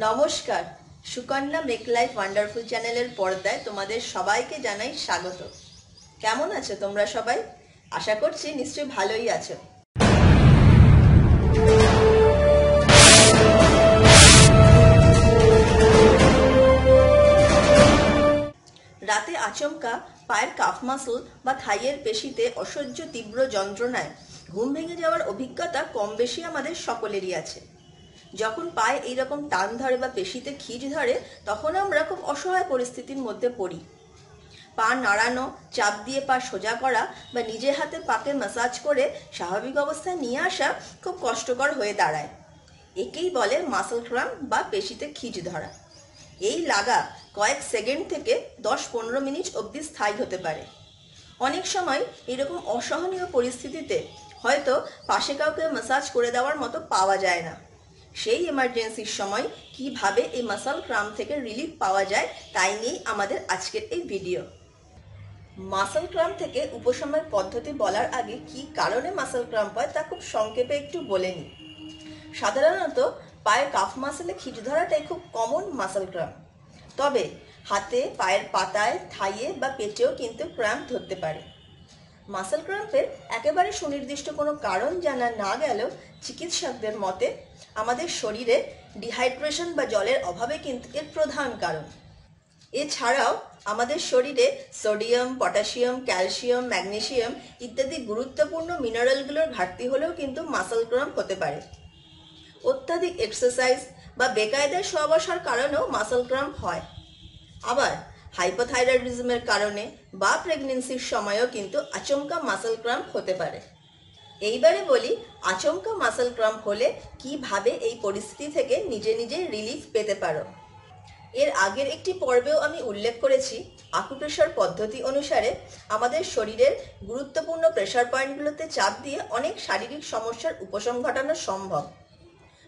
নমস্কার। Sukanya make life wonderful চ্যানেলের পর্দায় তোমাদের সবাইকে জানাই স্বাগত। কেমন আছো তোমরা সবাই? আশা করছি নিশ্চয়ই ভালোই আছো। রাতে আচমকা পায়ের কাফ মাসল বা থাইয়ের পেশিতে অসহ্য তীব্র যন্ত্রণায় ঘুম ভেঙে যাওয়ার অভিজ্ঞতা কম বেশি আমাদের সকলেরই আছে। যখন পায়ে এইরকম টান ধরে বা পেশিতে খিজ ধরে, তখন আমরা খুব অসহায় পরিস্থিতির মধ্যে পড়ি। পা নাড়ানো, চাপ দিয়ে পা সোজা করা বা নিজে হাতে পাকে ম্যাসাজ করে স্বাভাবিক অবস্থায় নিয়ে আসা খুব কষ্টকর হয়ে দাঁড়ায়। একেই বলে মাসল ক্রাম বা পেশিতে খিজ ধরা। এই লাগা কয়েক সেকেন্ড থেকে দশ পনেরো মিনিট অবধি স্থায়ী হতে পারে। অনেক সময় এরকম অসহনীয় পরিস্থিতিতে হয়তো পাশে কাউকে ম্যাসাজ করে দেওয়ার মতো পাওয়া যায় না। সেই এমার্জেন্সির সময় কীভাবে এই মাসাল ক্রাম থেকে রিলিফ পাওয়া যায় তাই নিয়েই আমাদের আজকের এই ভিডিও মাসল ক্রাম থেকে উপশমের পদ্ধতি বলার আগে কি কারণে মাসল ক্রাম্প হয় তা খুব সংক্ষেপে একটু বলে নিই। সাধারণত পায়ের কাফ মাসেলে খিচ ধরাটাই খুব কমন মাসল ক্রাম্প তবে হাতে, পায়ের পাতায় থাইয়ে বা পেটেও কিন্তু ক্র্যাম্প ধরতে পারে। মাসল ক্র্যাম্পের একেবারে সুনির্দিষ্ট কোনো কারণ জানা না গেলেও চিকিৎসকদের মতে, আমাদের শরীরে ডিহাইড্রেশন বা জলের অভাবে কিন্তু এর প্রধান কারণ। এছাড়াও, আমাদের শরীরে সোডিয়াম, পটাশিয়াম, ক্যালসিয়াম ম্যাগনেশিয়াম ইত্যাদি গুরুত্বপূর্ণ মিনারেলগুলোর ঘাটতি হলেও কিন্তু মাসল ক্রাম্প হতে পারে। অত্যাধিক এক্সারসাইজ বা বেকায়দায় শোয়া বসার কারণেও মাসল ক্রাম্প হয়। আবার হাইপোথাইরয়েডিজমের কারণে বা প্রেগনেন্সির সময়ও কিন্তু আচমকা মাসল ক্রাম্প হতে পারে। এইবারে বলি, আচমকা মাসল ক্রাম্প হলে কীভাবে এই পরিস্থিতি থেকে নিজে নিজে রিলিফ পেতে পারো? এর আগের একটি পর্বেও আমি উল্লেখ করেছি আকুপ্রেশার পদ্ধতি অনুসারে আমাদের শরীরের গুরুত্বপূর্ণ প্রেশার পয়েন্টগুলোতে চাপ দিয়ে অনেক শারীরিক সমস্যার উপশম ঘটানো সম্ভব।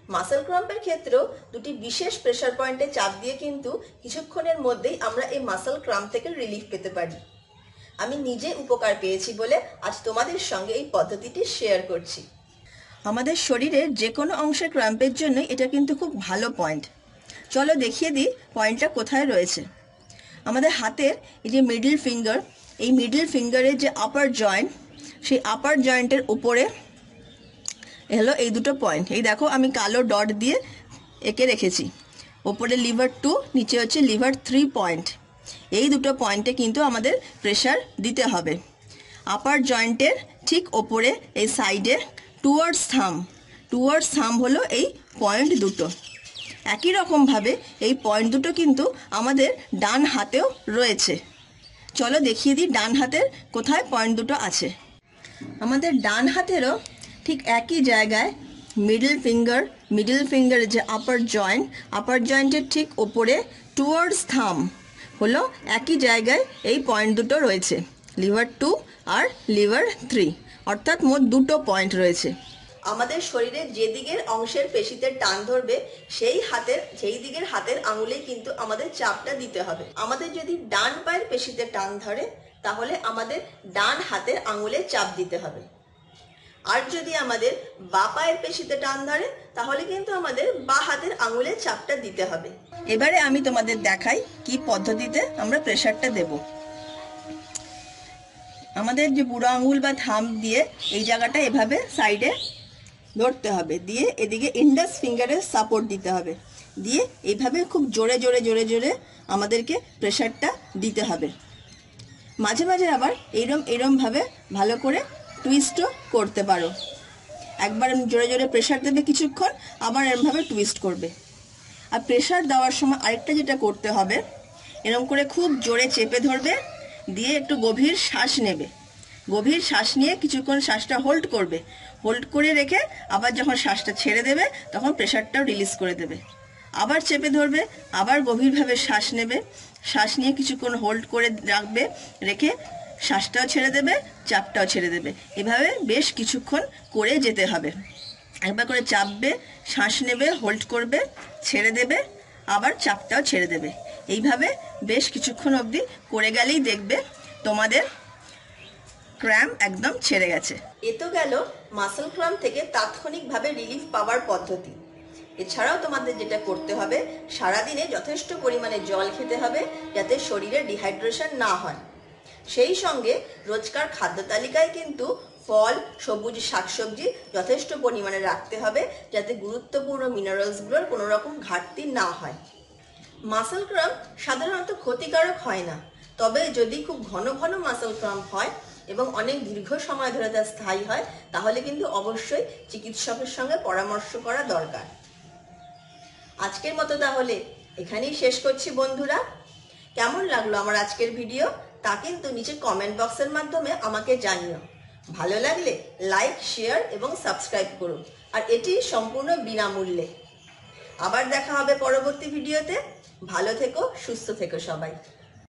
মাসেল ক্রাম্পের ক্ষেত্রেও দুটি বিশেষ প্রেশার পয়েন্টে চাপ দিয়ে কিন্তু কিছুক্ষণের মধ্যেই আমরা এই মাসেল ক্রাম্প থেকে রিলিফ পেতে পারি। আমি নিজে উপকার পেয়েছি বলে আজ তোমাদের সঙ্গে এই পদ্ধতিটি শেয়ার করছি। আমাদের শরীরের যে কোনো অংশের ক্রাম্পের জন্য এটা কিন্তু খুব ভালো পয়েন্ট চলো দেখিয়ে দিই পয়েন্টটা কোথায় রয়েছে। আমাদের হাতের এই যে মিডল ফিঙ্গার এই মিডল ফিঙ্গারের যে আপার জয়েন্ট সেই আপার জয়েন্টের উপরে হলো এই দুটো পয়েন্ট এই দেখো আমি কালো ডট দিয়ে এঁকে রেখেছি। ওপরে লিভার টু নিচে হচ্ছে লিভার থ্রি পয়েন্ট এই দুটো পয়েন্টে কিন্তু আমাদের প্রেশার দিতে হবে। আপার জয়েন্টের ঠিক ওপরে এই সাইডে টুয়ার্ডস থাম টুয়ার্ডস থাম হলো এই পয়েন্ট দুটো। একই রকমভাবে এই পয়েন্ট দুটো কিন্তু আমাদের ডান হাতেও রয়েছে। চলো দেখিয়ে দিই ডান হাতের কোথায় পয়েন্ট দুটো আছে। আমাদের ডান হাতেরও ঠিক একই জায়গায় মিডল ফিঙ্গার মিডল ফিঙ্গারের যে আপার জয়েন্ট আপার জয়েন্টের ঠিক ওপরে টুয়ার্ডস থাম হলো একই জায়গায় এই পয়েন্ট দুটো রয়েছে লিভার টু আর লিভার থ্রি অর্থাৎ মোট দুটো পয়েন্ট রয়েছে। আমাদের শরীরের যে দিকের অংশের পেশিতে টান ধরবে, সেই হাতের সেই দিকের হাতের আঙুলেই কিন্তু আমাদের চাপটা দিতে হবে। আমাদের যদি ডান পায়ের পেশিতে টান ধরে, তাহলে আমাদের ডান হাতের আঙুলে চাপ দিতে হবে। আর যদি আমাদের বা পায়ের পেশিতে টান ধরে, তাহলে কিন্তু আমাদের বা হাতের আঙুলে চাপটা দিতে হবে। এবারে আমি তোমাদের দেখাই কি পদ্ধতিতে আমরা প্রেশারটা দেব। আমাদের যে বুড়ো আঙুল বা থাম দিয়ে এই জায়গাটা এভাবে সাইডে ধরতে হবে। দিয়ে এদিকে ইন্ডাস ফিঙ্গারের সাপোর্ট দিতে হবে। দিয়ে এইভাবে খুব জোরে জোরে জোরে জোরে আমাদেরকে প্রেশারটা দিতে হবে। মাঝে মাঝে আবার এইরম এইরমভাবে ভালো করে টুইস্টও করতে পারো। একবার জোরে জোরে প্রেশার দেবে কিছুক্ষণ, আবার এরমভাবে টুইস্ট করবে। আর প্রেশার দেওয়ার সময় আরেকটা যেটা করতে হবে, এরম করে খুব জোরে চেপে ধরবে, দিয়ে একটু গভীর শ্বাস নেবে। গভীর শ্বাস নিয়ে কিছুক্ষণ শ্বাসটা হোল্ড করবে। হোল্ড করে রেখে আবার যখন শ্বাসটা ছেড়ে দেবে, তখন প্রেশারটাও রিলিজ করে দেবে। আবার চেপে ধরবে, আবার গভীরভাবে শ্বাস নেবে। শ্বাস নিয়ে কিছুক্ষণ হোল্ড করে রাখবে, রেখে শ্বাসটাও ছেড়ে দেবে, চাপটাও ছেড়ে দেবে। এভাবে বেশ কিছুক্ষণ করে যেতে হবে। একবার করে চাপবে, শ্বাস নেবে হোল্ড করবে, ছেড়ে দেবে, আবার চাপটাও ছেড়ে দেবে। এইভাবে বেশ কিছুক্ষণ অবধি করে গেলেই দেখবে তোমাদের ক্র্যাম একদম ছেড়ে গেছে। এ তো গেল মাসেল ক্র্যাম থেকে তাৎক্ষণিকভাবে রিলিফ পাওয়ার পদ্ধতি। এছাড়াও তোমাদের যেটা করতে হবে, সারাদিনে যথেষ্ট পরিমাণে জল খেতে হবে যাতে শরীরে ডিহাইড্রেশন না হয়। সেই সঙ্গে রোজকার খাদ্য তালিকায় কিন্তু ফল, সবুজ শাকসবজি যথেষ্ট পরিমাণে রাখতে হবে যাতে গুরুত্বপূর্ণ মিনারেলসগুলোর কোনো রকম ঘাটতি না হয়। মাসেল ক্রাম্প সাধারণত ক্ষতিকারক হয় না, তবে যদি খুব ঘন ঘন মাসেল ক্রাম্প হয় এবং অনেক দীর্ঘ সময় ধরে তা স্থায়ী হয়, তাহলে কিন্তু অবশ্যই চিকিৎসকের সঙ্গে পরামর্শ করা দরকার। আজকের মতো তাহলে এখানেই শেষ করছি বন্ধুরা। কেমন লাগল আমার আজকের ভিডিও তা কিন্তু নিচে কমেন্ট বক্সের মাধ্যমে আমাকে জানিও। ভালো লাগলে লাইক শেয়ার এবং সাবস্ক্রাইব করুন। আর এটি সম্পূর্ণ বিনামূল্যে। আবার দেখা হবে পরবর্তী ভিডিওতে ভালো থেকো, সুস্থ থেকো সবাই।